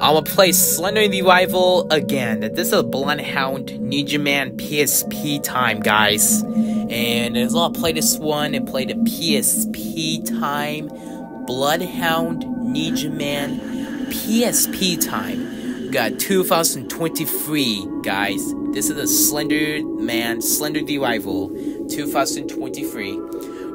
I will play Slender Revival again. This is a Bloodhound Ninja Man PSP time, guys. And as I'll play this one and play the PSP time. Bloodhound Ninja Man PSP time. Got 2023, guys. This is a Slender Man, Slender Revival 2023.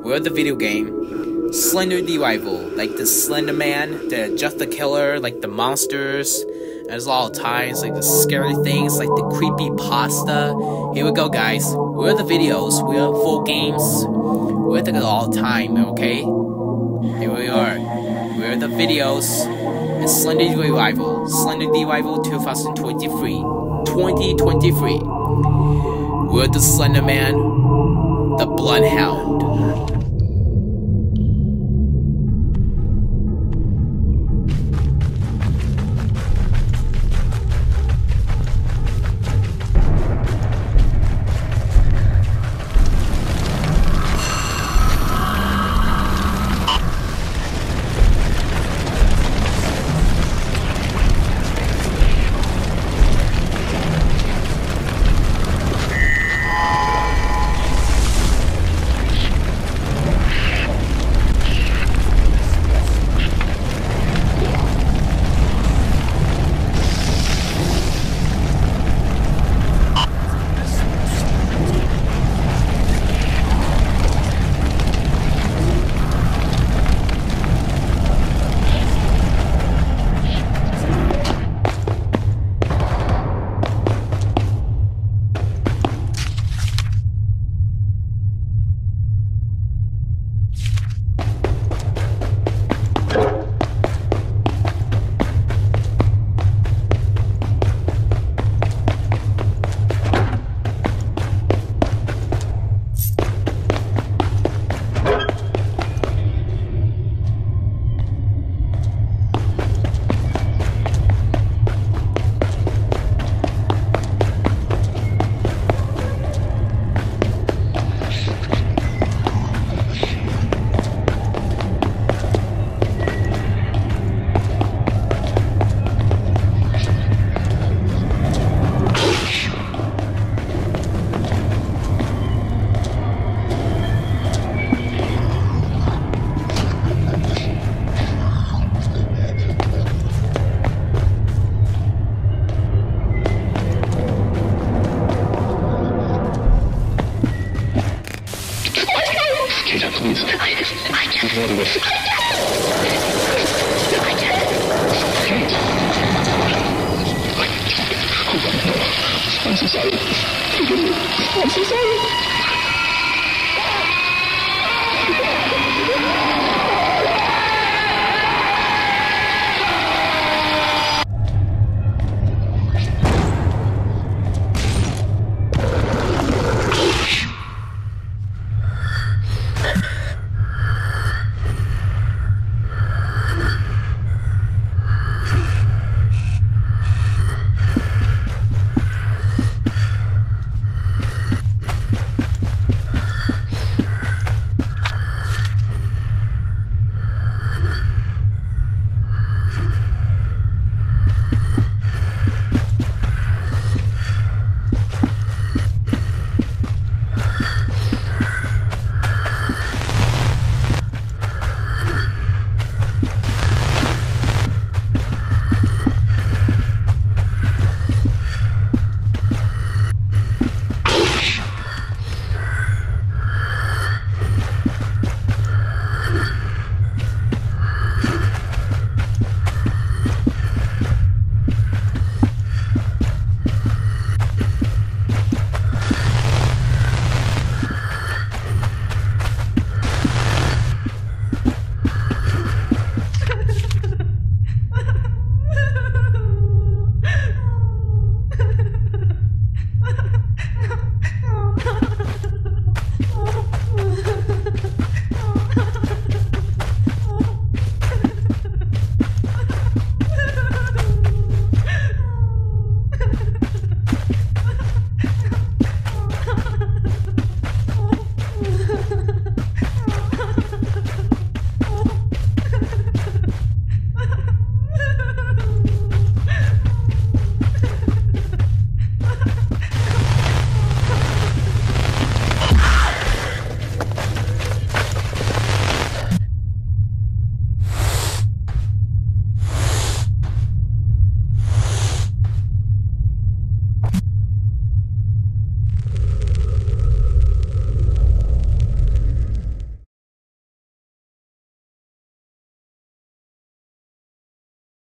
We're the video game. Slender the Arrival, like the Slender Man, the Just the Killer, like the monsters. There's all times like the scary things, like the creepy pasta. Here we go, guys. We're the videos. We're full games. We're the all time, okay? Here we are. We're the videos. And Slender the Arrival. Slender the Arrival 2023. 2023. We're the Slender Man. The Bloodhound. I'm so sorry. I'm so sorry.